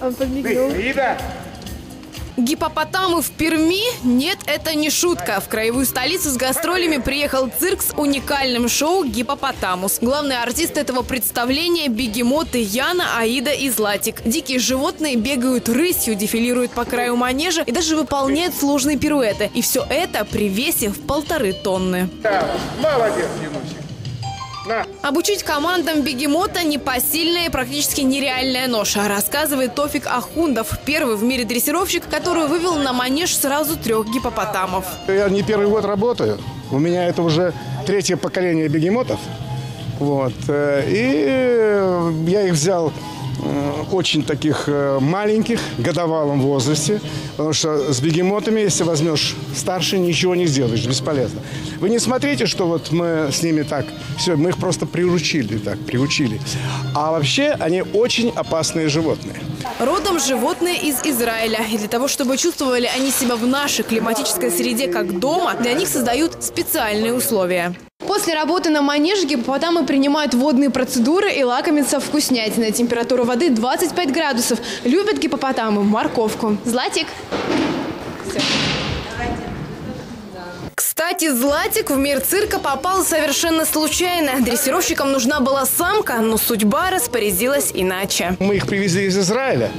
Он подмигнул. Ида! Гипопотамы в Перми? Нет, это не шутка. В краевую столицу с гастролями приехал цирк с уникальным шоу «Гипопотамус». Главные артисты этого представления – бегемоты Яна, Аида и Златик. Дикие животные бегают рысью, дефилируют по краю манежа и даже выполняют сложные пируэты. И все это при весе в полторы тонны. Да, молодец, Янусик. На. Обучить командам бегемота – непосильная и практически нереальная ноша, рассказывает Тофик Ахундов, первый в мире дрессировщик, который вывел на манеж сразу трех гипопотамов. Я не первый год работаю. У меня это уже третье поколение бегемотов. Вот. э, И я их взял очень таких э, маленьких, годовалом возрасте. Потому что с бегемотами, если возьмешь старше, ничего не сделаешь, бесполезно. Вы не смотрите, что вот мы с ними так, все, мы их просто приучили так, приучили. А вообще они очень опасные животные. Родом животные из Израиля. И для того, чтобы чувствовали они себя в нашей климатической среде как дома, для них создают специальные условия. После работы на манеже гипопотамы принимают водные процедуры и лакомятся вкуснятиной. Температура воды 25 градусов. Любят гипопотамы морковку. Златик. Всё. Кстати, Златик в мир цирка попал совершенно случайно. Дрессировщикам нужна была самка, но судьба распорядилась иначе. Мы их привезли из Израиля.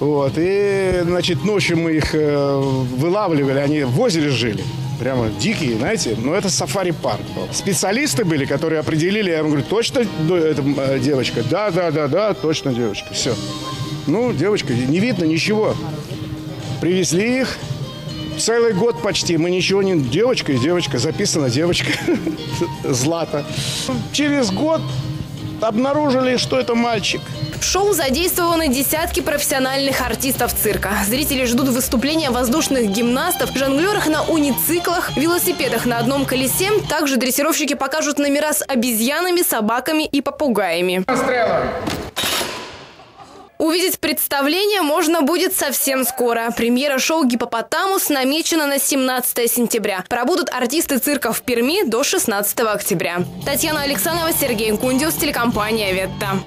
Вот, и, значит, ночью мы их э, вылавливали, они в озере жили. Прямо дикие, знаете, но это сафари-парк был. Специалисты были, которые определили, я ему говорю, точно ну, это, э, девочка? Да, да, да, да, точно девочка, все. Ну, девочка, не видно ничего. Привезли их, целый год почти, мы ничего не... Девочка и девочка, записана девочка, Злата. Через год обнаружили, что это мальчик. В шоу задействованы десятки профессиональных артистов цирка. Зрители ждут выступления воздушных гимнастов, жонглерах на унициклах, велосипедах на одном колесе. Также дрессировщики покажут номера с обезьянами, собаками и попугаями. Стрела. Увидеть представление можно будет совсем скоро. Премьера шоу «Гипопотамус» намечена на 17 сентября. Пробудут артисты цирка в Перми до 16 октября. Татьяна Александрова, Сергей Кундиус, телекомпания «Ветта».